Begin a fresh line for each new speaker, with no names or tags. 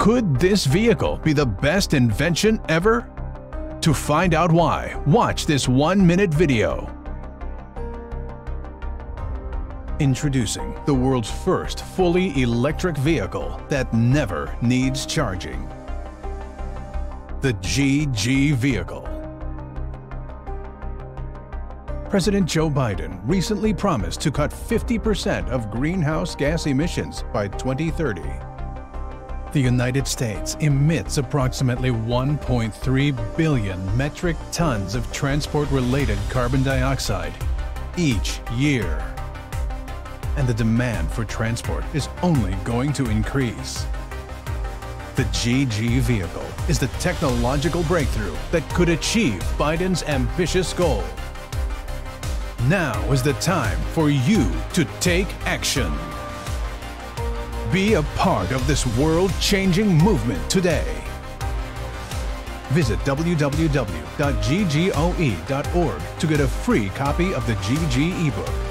Could this vehicle be the best invention ever? To find out why, watch this one-minute video. Introducing the world's first fully electric vehicle that never needs charging. The GG Vehicle. President Joe Biden recently promised to cut 50% of greenhouse gas emissions by 2030. The United States emits approximately 1.3 billion metric tons of transport-related carbon dioxide each year. And the demand for transport is only going to increase. The GG vehicle is the technological breakthrough that could achieve Biden's ambitious goal now is the time for you to take action. Be a part of this world-changing movement today. Visit www.ggoe.org to get a free copy of the GG ebook.